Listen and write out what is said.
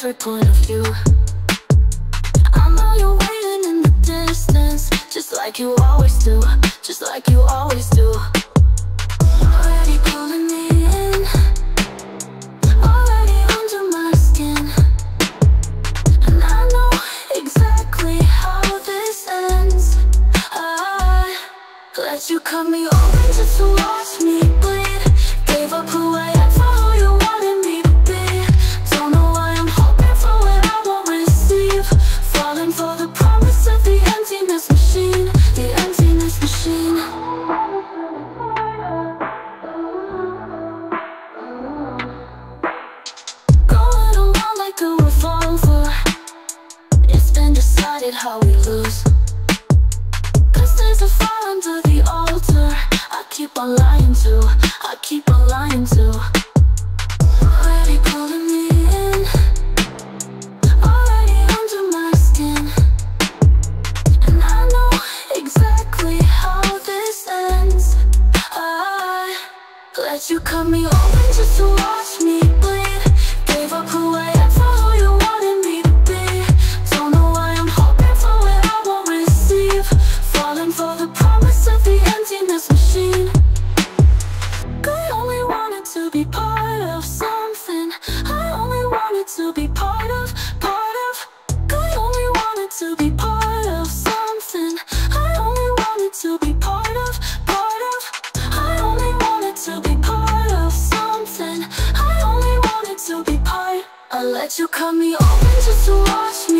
favorite point of view. I know you're waiting in the distance Just like you always do Just like you always do. Already pulling me in Already under my skin. And I know exactly how this ends. I let you cut me open just to decided how we lose. Cause there's a fire under the altar. I keep on lying to, I keep on lying to. Already pulling me in? Already under my skin. And I know exactly how this ends. I let you cut me open just to watch me But you cut me open just to watch me